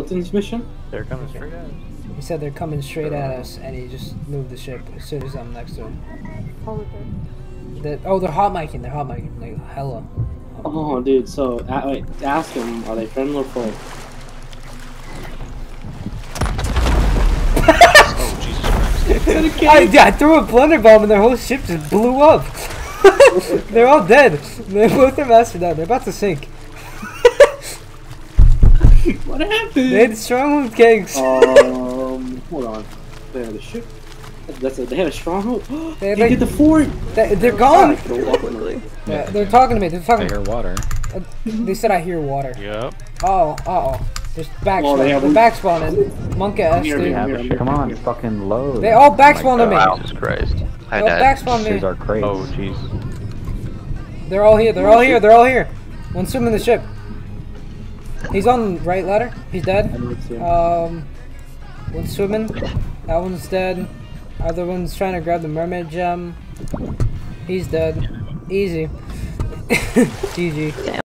skeletons mission? They're coming straight at us. He said they're coming straight at us, and he just moved the ship as soon as I'm next to him. Oh, okay. The, oh, they're hot micing. They're hot micing. Like, hella. Oh, dude. So, uh, wait, ask them. Are they friendly or foe? Oh, Jesus Christ. I, I threw a blunder bomb and their whole ship just blew up. they're all dead. They're both their master down. They're about to sink. What happened? They had stronghold kegs. um, hold on. They had a ship. That's a, they had a stronghold. They had, like- did the fort. They, they're gone. Quickly. Yeah, they're talking to me. They're talking. I talking. hear water. Uh, they said I hear water. Yep. Oh, uh oh. Just back Oh, spawn. they They're have- back spawning. Monk ass, dude. here, Have here, here. Come on, here. fucking load. They all back spawned on me. Wow. Jesus Christ. Hi, They all Dad. back spawned me. Here's our crates. Oh, jeez. They're all here. They're all here. They're all here. One swim in the ship. He's on right ladder. He's dead. don't see him. Um, one's swimming. That one's dead. Other one's trying to grab the mermaid gem. He's dead. Easy. GG.